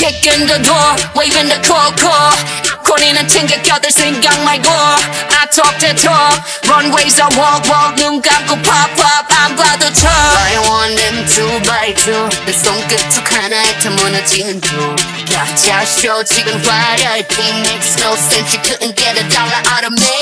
kick in the door waving the cold call 고니는 챙겨 껴들 생각 말고 I talk that talk runways I walk walk 눈 감고 pop pop 안 봐도 쳐 I want them two by two 내 손끝 하나에 다 무너지는 중 가짜 쇼 지금 화려해 It makes no sense you couldn't get a dollar out of me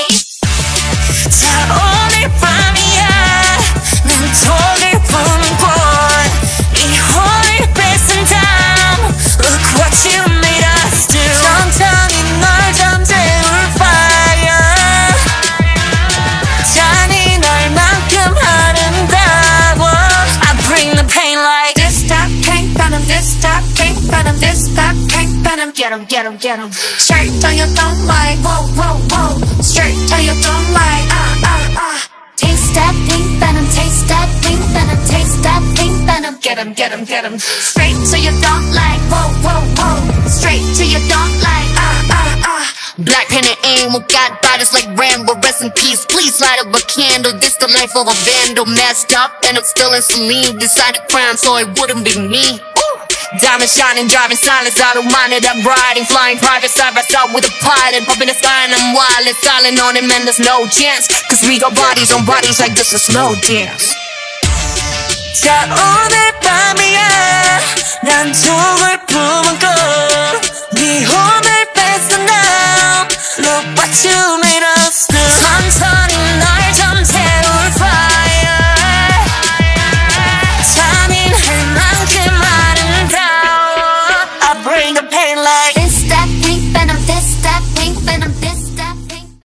Can't find Get 'em, get 'em, get 'em Straight till you don't like Whoa, whoa, whoa Straight till you don't like Ah, ah, ah Taste that pink venom Taste that pink venom Taste that pink venom Get 'em, get 'em, get 'em Straight till you don't like Whoa, whoa, whoa Straight till you don't like Ah, ah, ah Black and aim, what got bodies like Rambo, rest in peace. Please light up a candle. This the life of a vandal, messed up, and I'm still in saline. Decided crime, so it wouldn't be me. Ooh. Diamond shining, driving silence, I don't mind it. I'm riding, flying private side by side with a pilot. Up in the sky and I'm wild and silent on it, man. There's no chance. Cause we got bodies on bodies like this is slow dance. 자 오늘 밤이야